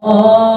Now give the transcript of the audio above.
哦。